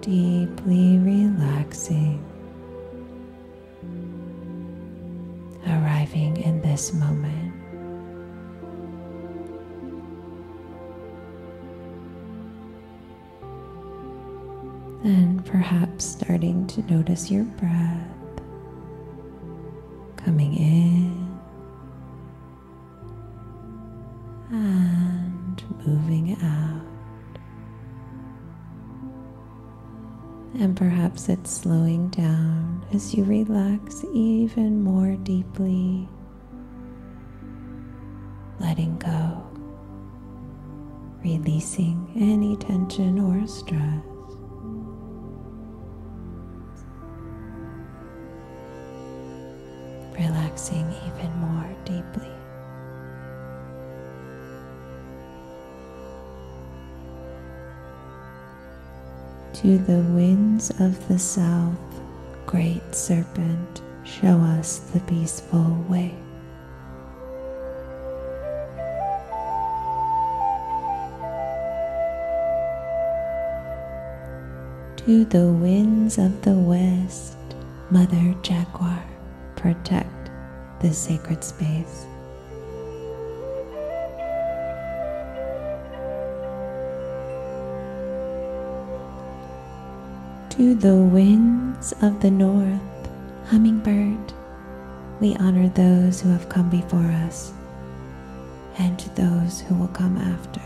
deeply relaxing, arriving in this moment. And perhaps starting to notice your breath coming in And perhaps it's slowing down as you relax even more deeply, letting go, releasing any tension or stress. To the winds of the south, great serpent, show us the peaceful way. To the winds of the west, Mother Jaguar, protect this sacred space. To the winds of the north, hummingbird, we honor those who have come before us and those who will come after.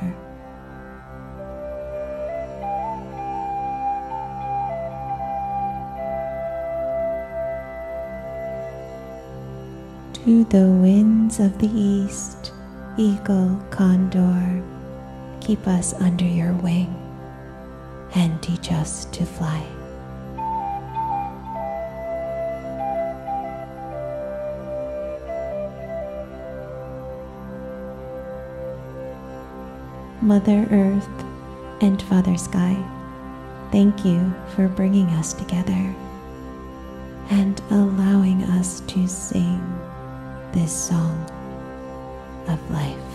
To the winds of the east, eagle, condor, keep us under your wing and teach us to fly. Mother Earth and Father Sky, thank you for bringing us together and allowing us to sing this song of life.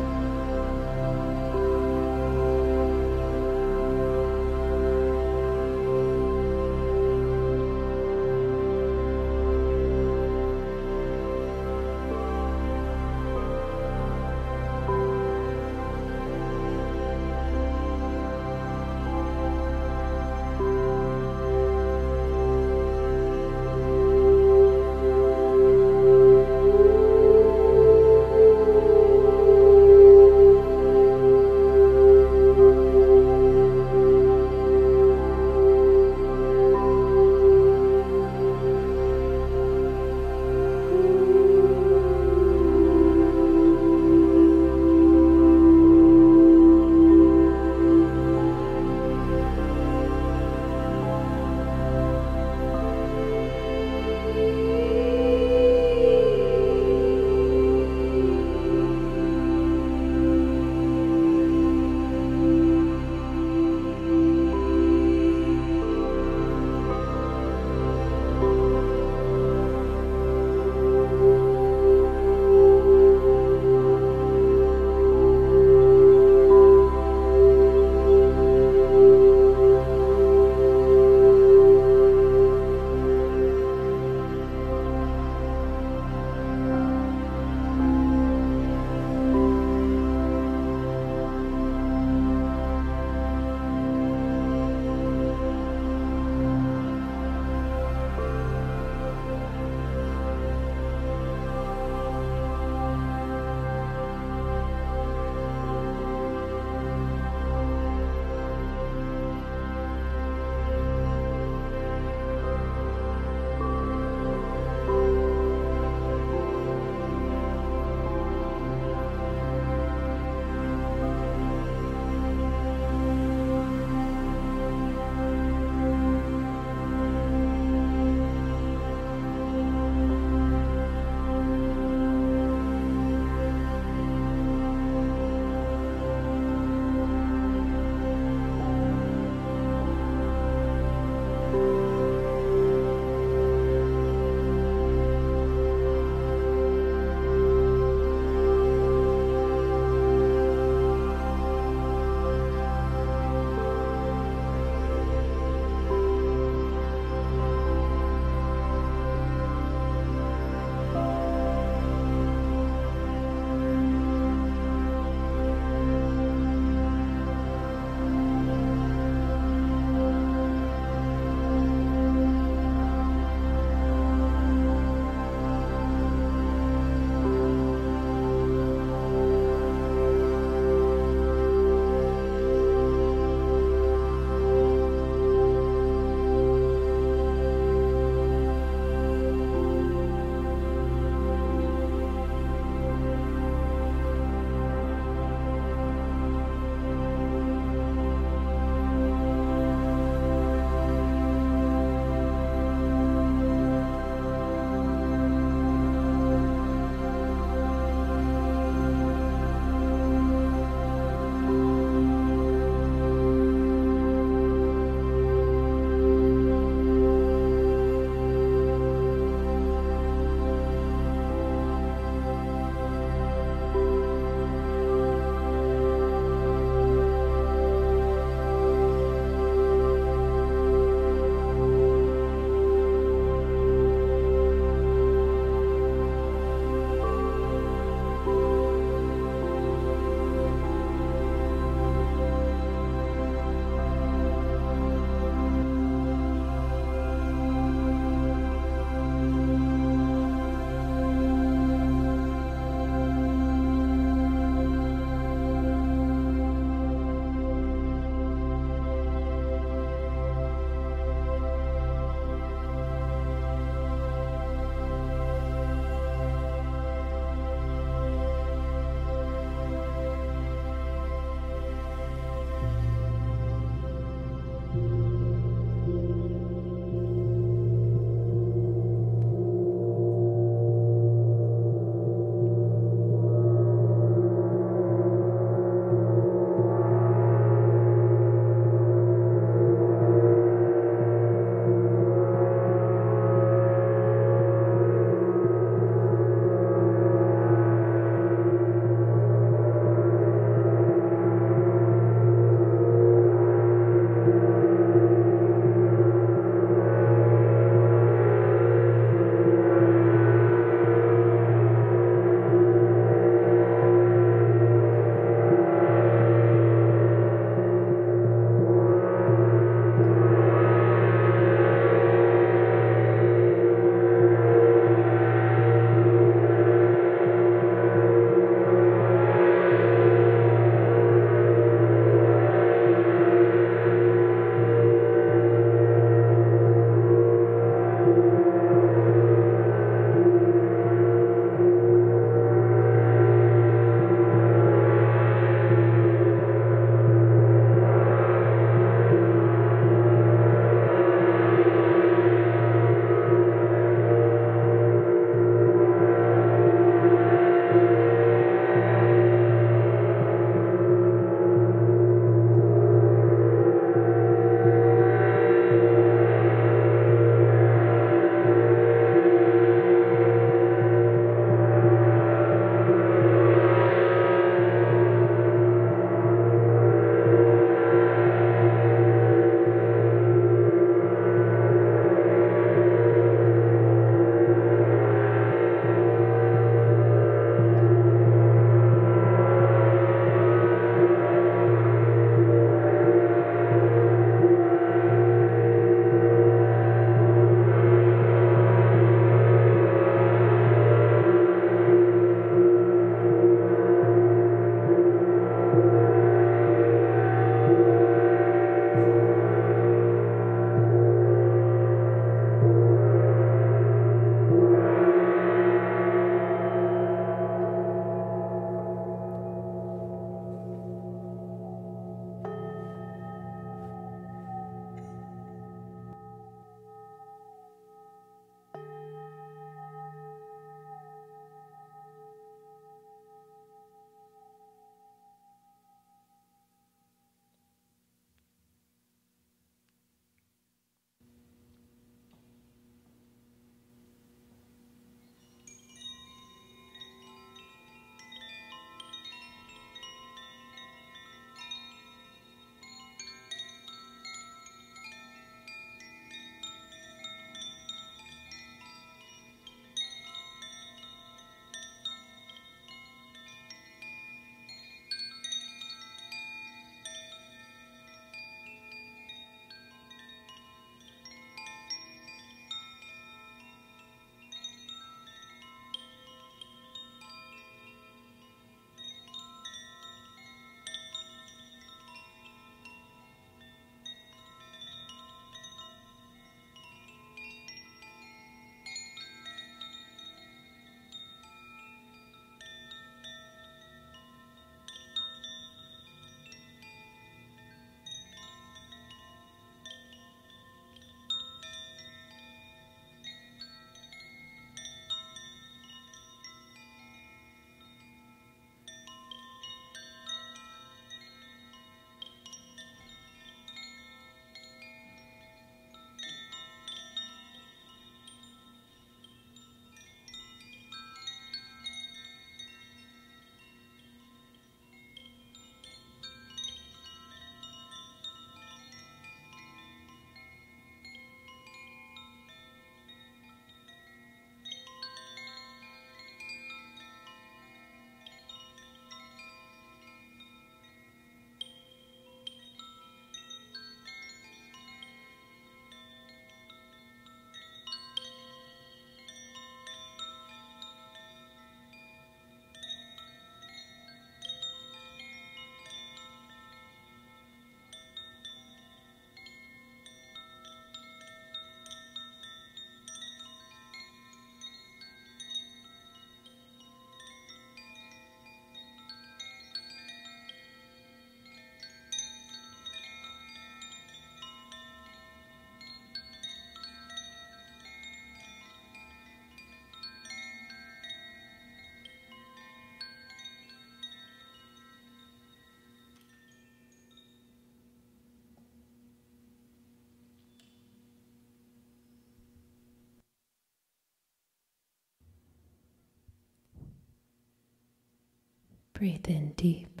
Breathe in deep.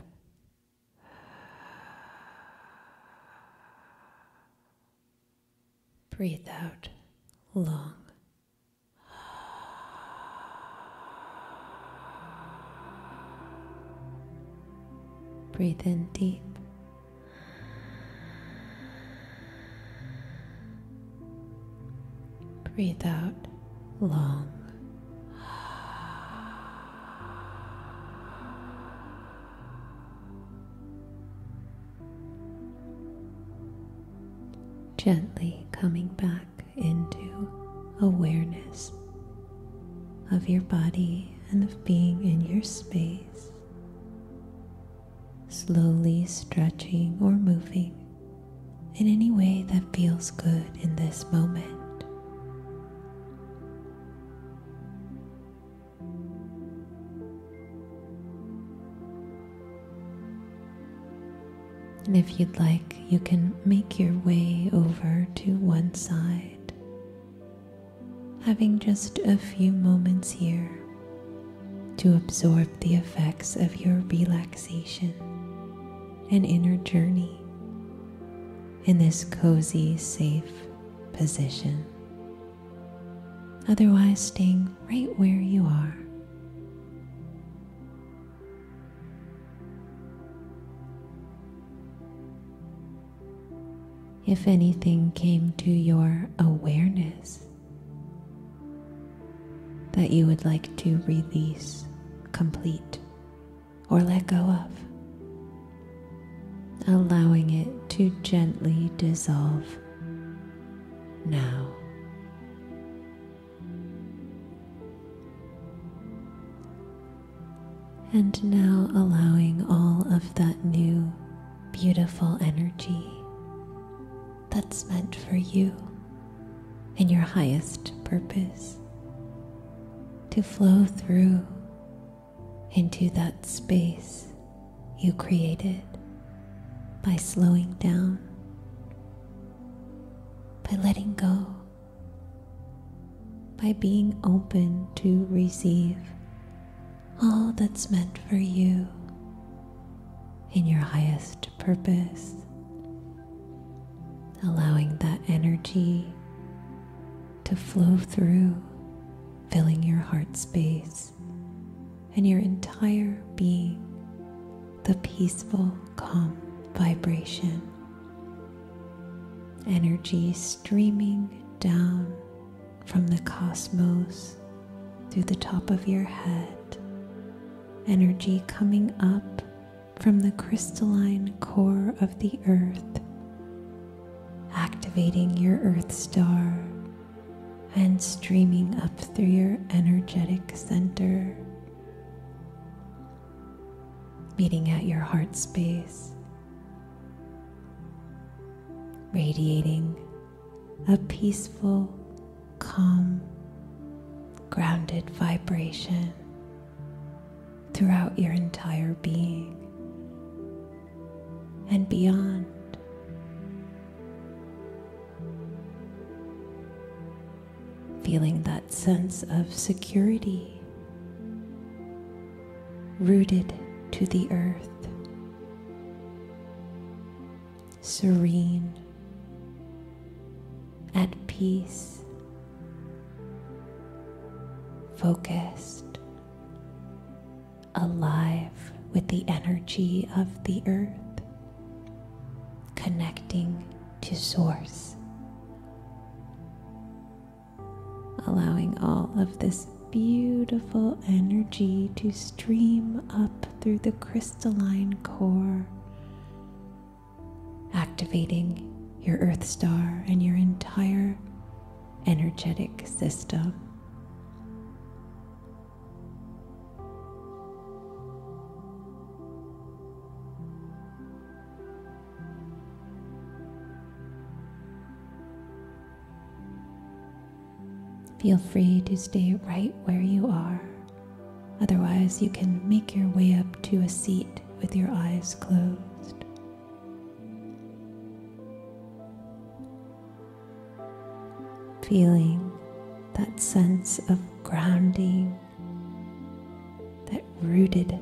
Breathe out long. Breathe in deep. Breathe out long. Of your body and of being in your space. Slowly stretching or moving in any way that feels good in this moment. And if you'd like, you can make your way over to one side, having just a few moments here to absorb the effects of your relaxation and inner journey in this cozy, safe position. Otherwise, staying right where you are. if anything came to your awareness that you would like to release, complete, or let go of, allowing it to gently dissolve now. And now allowing all of that new, beautiful energy that's meant for you and your highest purpose to flow through into that space you created by slowing down, by letting go, by being open to receive all that's meant for you in your highest purpose allowing that energy to flow through, filling your heart space and your entire being, the peaceful, calm vibration. Energy streaming down from the cosmos through the top of your head, energy coming up from the crystalline core of the earth activating your Earth star and streaming up through your energetic center, meeting at your heart space, radiating a peaceful, calm, grounded vibration throughout your entire being and beyond. Feeling that sense of security rooted to the earth, serene, at peace, focused, alive with the energy of the earth, connecting to Source. Allowing all of this beautiful energy to stream up through the crystalline core, activating your Earth Star and your entire energetic system. Feel free to stay right where you are. Otherwise, you can make your way up to a seat with your eyes closed. Feeling that sense of grounding, that rooted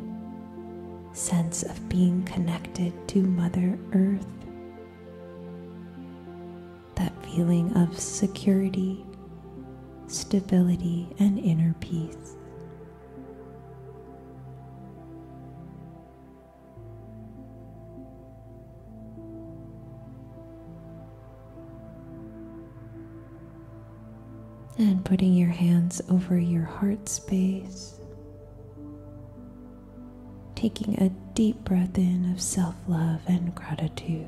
sense of being connected to Mother Earth. That feeling of security, stability, and inner peace. And putting your hands over your heart space. Taking a deep breath in of self love and gratitude.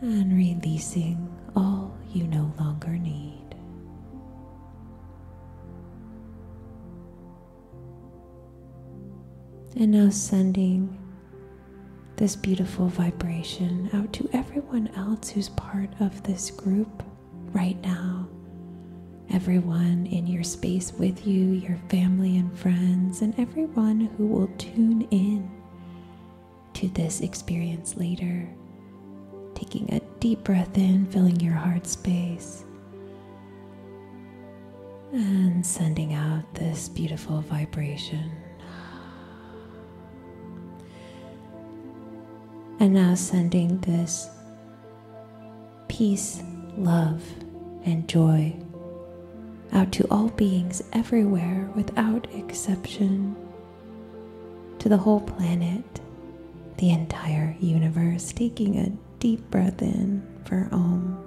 And releasing all you no longer need. And now sending this beautiful vibration out to everyone else who's part of this group right now. Everyone in your space with you, your family and friends, and everyone who will tune in to this experience later. Taking a deep breath in, filling your heart space, and sending out this beautiful vibration. And now sending this peace, love, and joy out to all beings everywhere without exception, to the whole planet, the entire universe, taking a deep breath in for Om.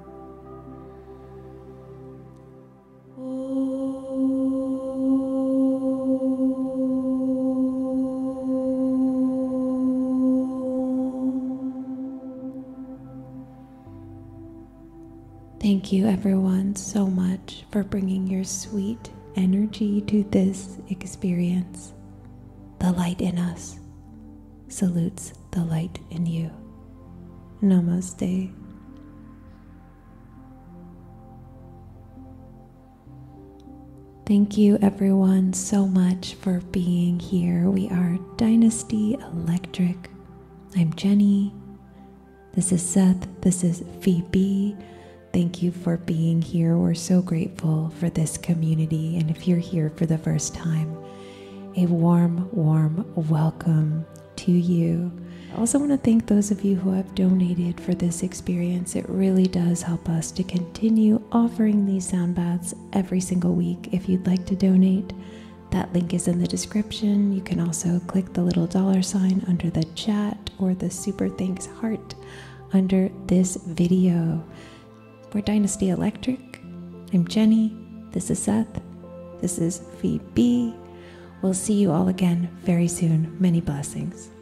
Thank you, everyone, so much for bringing your sweet energy to this experience. The light in us salutes the light in you. Namaste. Thank you, everyone, so much for being here. We are Dynasty Electrik. I'm Jenny. This is Seth. This is Phoebe. Thank you for being here. We're so grateful for this community. And if you're here for the first time, a warm, warm welcome to you. I also want to thank those of you who have donated for this experience. It really does help us to continue offering these sound baths every single week. If you'd like to donate, that link is in the description. You can also click the little dollar sign under the chat or the super thanks heart under this video. We're Dynasty Electrik. I'm Jenny. This is Seth. This is Phoebe. We'll see you all again very soon. Many blessings.